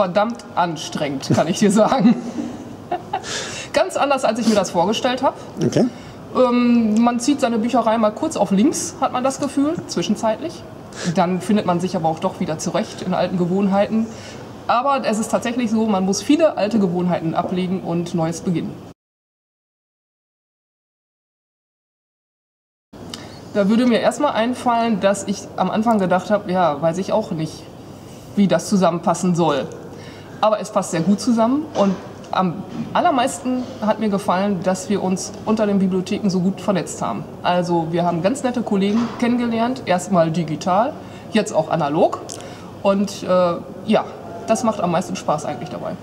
verdammt anstrengend, kann ich dir sagen. Ganz anders, als ich mir das vorgestellt habe. Okay. Ähm, man zieht seine Bücherei mal kurz auf links, hat man das Gefühl, zwischenzeitlich. Dann findet man sich aber auch doch wieder zurecht in alten Gewohnheiten. Aber es ist tatsächlich so, man muss viele alte Gewohnheiten ablegen und Neues beginnen. Da würde mir erstmal einfallen, dass ich am Anfang gedacht habe, ja, weiß ich auch nicht, wie das zusammenpassen soll. Aber es passt sehr gut zusammen und am allermeisten hat mir gefallen, dass wir uns unter den Bibliotheken so gut vernetzt haben. Also wir haben ganz nette Kollegen kennengelernt, erstmal digital, jetzt auch analog. Und äh, ja, das macht am meisten Spaß eigentlich dabei.